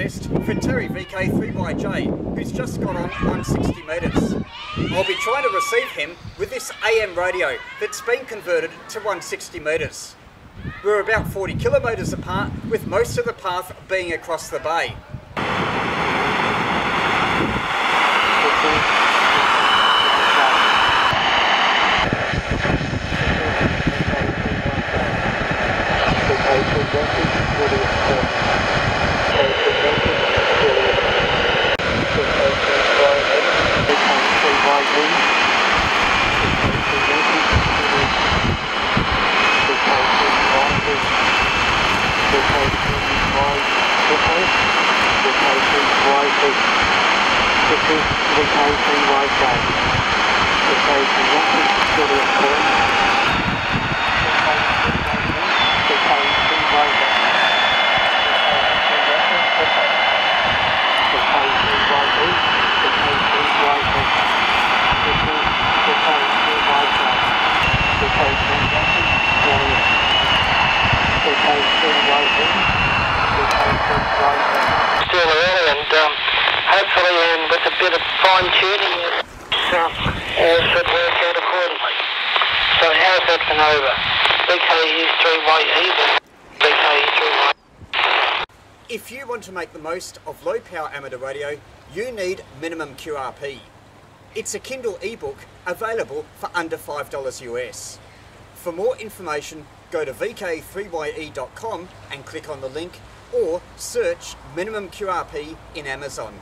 is a quick test for Terry VK3YJ, who's just got on 160 metres. I'll be trying to receive him with this AM radio that's been converted to 160 metres. We're about 40 kilometres apart, with most of the path being across the bay. Still with a bit of fine tuning out accordingly. So how's that? VK3YE, VK3YE. If you want to make the most of low power amateur radio, you need minimum QRP. It's a Kindle ebook available for under $5 US. For more information, go to vk3ye.com and click on the link or search minimum QRP in Amazon.